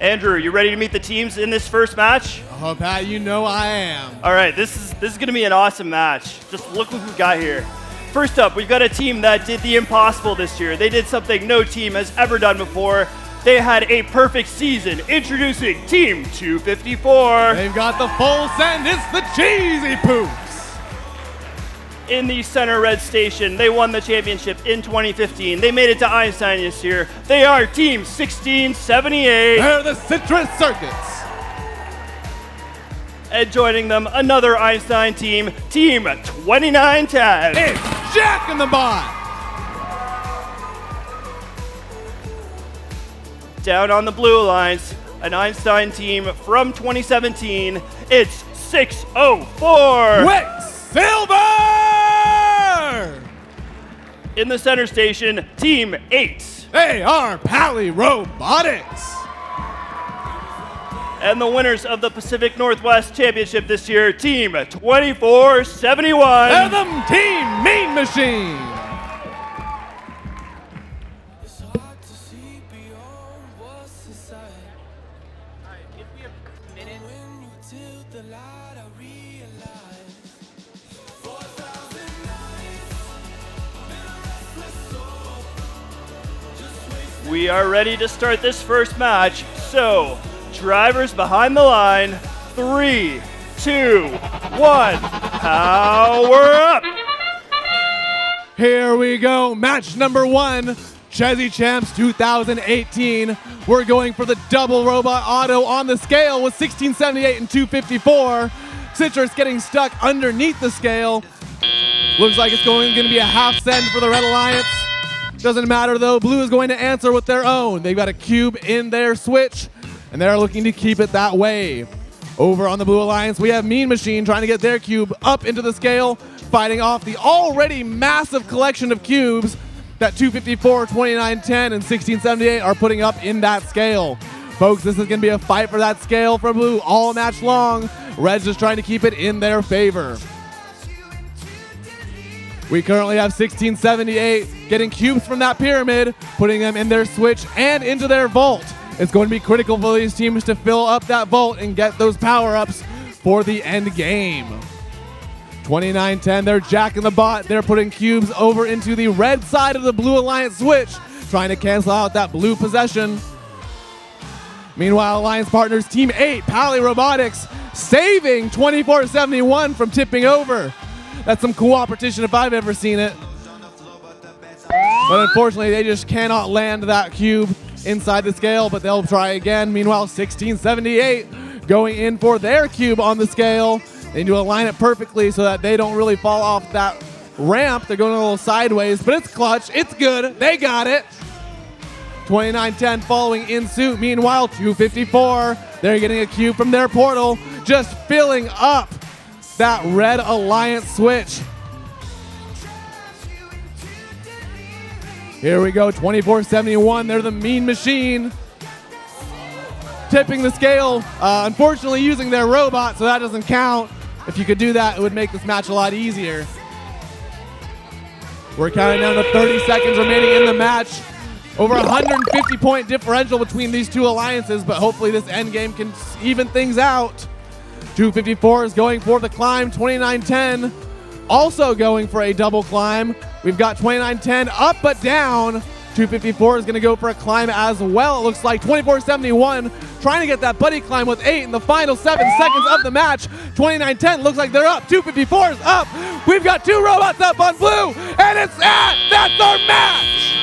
Andrew, you ready to meet the teams in this first match? Oh, Pat, you know I am. All right, this is this is going to be an awesome match. Just look what we've got here. First up, we've got a team that did the impossible this year. They did something no team has ever done before. They had a perfect season. Introducing Team 254. They've got the full send. It's the Cheesy Poofs. In the center red station. They won the championship in 2015. They made it to Einstein this year. They are Team 1678. They're the Citrus Circuits. And joining them, another Einstein team, Team 2910. It's Jack in the Bot. Down on the blue lines, an Einstein team from 2017. It's 604. Quicksilver! In the center station, Team 8. They are Paly Robotics. And the winners of the Pacific Northwest Championship this year, Team 2471. They're the Team Mean Machine. It's hard to see beyond We are ready to start this first match. So, drivers behind the line, three, two, one, power up! Here we go. Match number one. Chezy Champs 2018. We're going for the double robot auto on the scale with 1678 and 254. Citrus getting stuck underneath the scale. Looks like it's going to be a half send for the Red Alliance. Doesn't matter though. Blue is going to answer with their own. They've got a cube in their switch, and they're looking to keep it that way. Over on the Blue Alliance, we have Mean Machine trying to get their cube up into the scale, fighting off the already massive collection of cubes that 254, 2910, and 1678 are putting up in that scale. Folks, this is going to be a fight for that scale for Blue all match long. Red's just trying to keep it in their favor. We currently have 1678 getting cubes from that pyramid, putting them in their switch and into their vault. It's going to be critical for these teams to fill up that vault and get those power ups for the end game. 2910, they're jacking the bot. They're putting cubes over into the red side of the Blue Alliance switch, trying to cancel out that blue possession. Meanwhile, Alliance partners Team 8, Paly Robotics, saving 2471 from tipping over. That's some coopetition if I've ever seen it. But unfortunately, they just cannot land that cube inside the scale, but they'll try again. Meanwhile, 1678 going in for their cube on the scale. They need to align it perfectly so that they don't really fall off that ramp. They're going a little sideways, but it's clutch. It's good. They got it. 2910 following in suit. Meanwhile, 254, they're getting a cube from their portal, just filling up that red alliance switch. Here we go, 24-71. They're the mean machine. Tipping the scale, uh, unfortunately using their robot, so that doesn't count. If you could do that, it would make this match a lot easier. We're counting down to 30 seconds remaining in the match. Over 150 point differential between these two alliances, but hopefully this end game can even things out. 254 is going for the climb. 2910 also going for a double climb. We've got 2910 up but down. 254 is going to go for a climb as well. It looks like 2471 trying to get that buddy climb with eight in the final seven seconds of the match. 2910 looks like they're up. 254 is up. We've got two robots up on blue, and it's that. That's our match.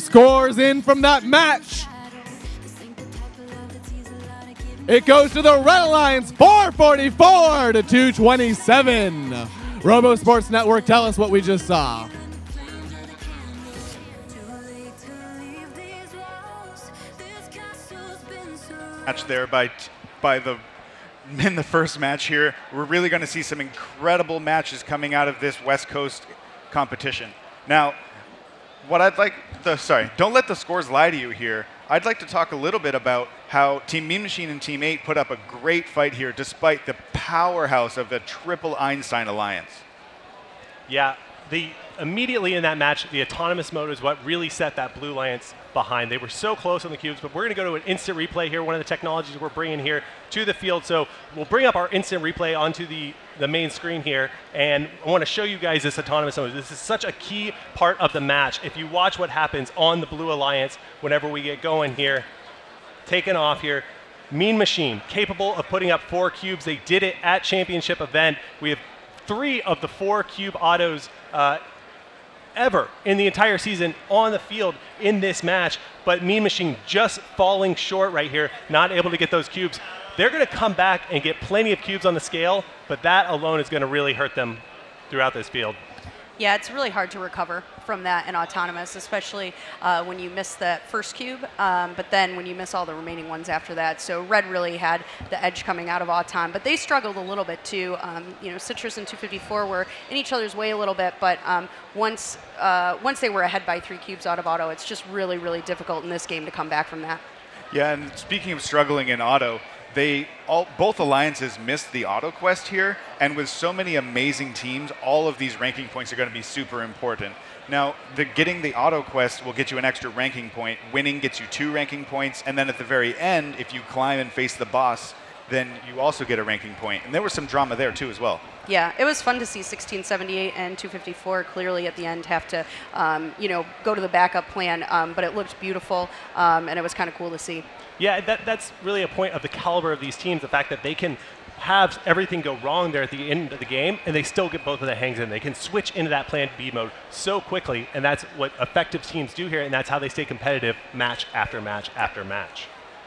Scores in from that match. It goes to the Red Alliance 444 to 227. Robo Sports Network, tell us what we just saw. match there by by the in the first match here. We're really going to see some incredible matches coming out of this West Coast competition. Now, what I'd like the sorry, don't let the scores lie to you here. I'd like to talk a little bit about how Team Mean Machine and Team 8 put up a great fight here despite the powerhouse of the Triple Einstein Alliance. Yeah, the immediately in that match, the autonomous mode is what really set that Blue Alliance behind. They were so close on the cubes, but we're going to go to an instant replay here. One of the technologies we're bringing here to the field. So we'll bring up our instant replay onto the, the main screen here, and I want to show you guys this autonomous mode. This is such a key part of the match. If you watch what happens on the Blue Alliance whenever we get going here, taken off here. Mean Machine, capable of putting up four cubes. They did it at championship event. We have three of the four cube autos uh, ever in the entire season on the field in this match. But Mean Machine just falling short right here, not able to get those cubes. They're going to come back and get plenty of cubes on the scale, but that alone is going to really hurt them throughout this field. Yeah, it's really hard to recover from that in autonomous, especially uh, when you miss that first cube, um, but then when you miss all the remaining ones after that. So red really had the edge coming out of auton, but they struggled a little bit too. Um, you know, citrus and 254 were in each other's way a little bit, but um, once uh, once they were ahead by three cubes out of auto, it's just really really difficult in this game to come back from that. Yeah, and speaking of struggling in auto, they all both alliances missed the auto quest here, and with so many amazing teams, all of these ranking points are going to be super important. Now, the, getting the auto quest will get you an extra ranking point. Winning gets you two ranking points, and then at the very end, if you climb and face the boss, then you also get a ranking point. And there was some drama there too as well. Yeah, it was fun to see 1678 and 254 clearly at the end have to, um, you know, go to the backup plan. Um, but it looked beautiful, um, and it was kind of cool to see. Yeah, that, that's really a point of the caliber of these teams, the fact that they can have everything go wrong there at the end of the game, and they still get both of the hangs in. They can switch into that plan B mode so quickly, and that's what effective teams do here, and that's how they stay competitive match after match after match.